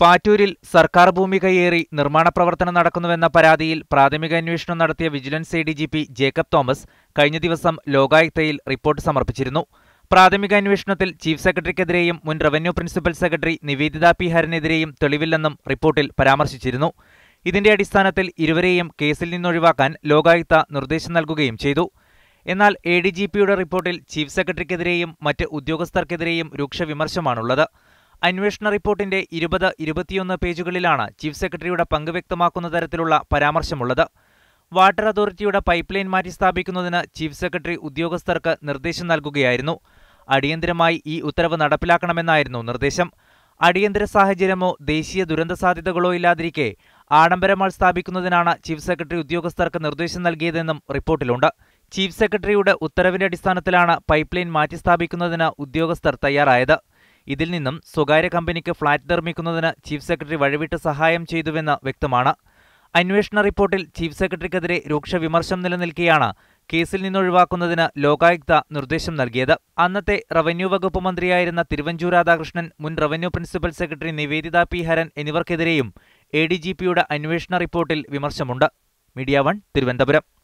പാറ്റൂരിൽ സർക്കാർ ഭൂമി കയ്യേറി നിർമ്മാണ പ്രവർത്തനം നടക്കുന്നുവെന്ന പരാതിയിൽ പ്രാഥമിക അന്വേഷണം നടത്തിയ vigilance A D G P Jacob Thomas കഴിഞ്ഞ ദിവസം ലോകായുക്തയിൽ റിപ്പോർട്ട് സമർപ്പിച്ചിരുന്നു. പ്രാഥമിക അന്വേഷണത്തിൽ ചീഫ് സെക്രട്ടറിക്കെതിരെയും മുൻ revenue principal secretary Nivedita P ഹരനെതിരെയും തെളിവില്ലെന്നും റിപ്പോർട്ടിൽ പരാമർശിച്ചിരുന്നു. ഇതിന്റെ അടിസ്ഥാനത്തിൽ ഇരുവരെയും കേസിൽ നിന്നൊഴിവാക്കാൻ ലോകായുക്ത നിർദ്ദേശം നൽകുകയും ചെയ്തു. എന്നാൽ എ ഡി ജി പിയുടെ റിപ്പോർട്ടിൽ ചീഫ് സെക്രട്ടറിക്കെതിരെയും മറ്റ് ഉദ്യോഗസ്ഥർക്കെതിരെയും രൂക്ഷ വിമർശമാണുള്ളത്. അന്വേഷണ റിപ്പോർട്ടിന്റെ ഇരുപത് ഇരുപത്തിയൊന്ന് പേജുകളിലാണ് ചീഫ് സെക്രട്ടറിയുടെ പങ്ക് വ്യക്തമാക്കുന്ന തരത്തിലുള്ള പരാമർശമുള്ളത്. വാട്ടർ അതോറിറ്റിയുടെ പൈപ്പ് ലൈൻ മാറ്റി സ്ഥാപിക്കുന്നതിന് ചീഫ് സെക്രട്ടറി ഉദ്യോഗസ്ഥർക്ക് നിർദ്ദേശം നൽകുകയായിരുന്നു. അടിയന്തരമായി ഈ ഉത്തരവ് നടപ്പിലാക്കണമെന്നായിരുന്നു നിർദ്ദേശം. അടിയന്തര സാഹചര്യമോ ദേശീയ ദുരന്ത സാധ്യതകളോ ഇല്ലാതിരിക്കെ ആഡംബരമാൾ സ്ഥാപിക്കുന്നതിനാണ് ചീഫ് സെക്രട്ടറി ഉദ്യോഗസ്ഥർക്ക് നിർദ്ദേശം നൽകിയതെന്നും റിപ്പോർട്ടിലുണ്ട്. ചീഫ് സെക്രട്ടറിയുടെ ഉത്തരവിന്റെ അടിസ്ഥാനത്തിലാണ് പൈപ്പ് ലൈൻ മാറ്റി സ്ഥാപിക്കുന്നതിന് ഉദ്യോഗസ്ഥർ തയ്യാറായത്. ഇതിൽ നിന്നും സ്വകാര്യ കമ്പനിക്ക് ഫ്ളാറ്റ് നിർമ്മിക്കുന്നതിന് ചീഫ് സെക്രട്ടറി വഴിവിട്ട് സഹായം ചെയ്തുവെന്ന് വ്യക്തമാണ്. അന്വേഷണ റിപ്പോർട്ടിൽ ചീഫ് സെക്രട്ടറിക്കെതിരെ രൂക്ഷ വിമർശം നിലനിൽക്കെയാണ് കേസിൽ നിന്നൊഴിവാക്കുന്നതിന് ലോകായുക്ത നിർദ്ദേശം നൽകിയത്. അന്നത്തെ റവന്യൂ വകുപ്പ് മന്ത്രിയായിരുന്ന തിരുവഞ്ചൂർ രാധാകൃഷ്ണൻ മുൻ revenue principal secretary Nivedita P Haran എന്നിവർക്കെതിരെയും A D G പിയുടെ അന്വേഷണ റിപ്പോർട്ടിൽ വിമർശമുണ്ട്. Media one Thiruvananthapuram.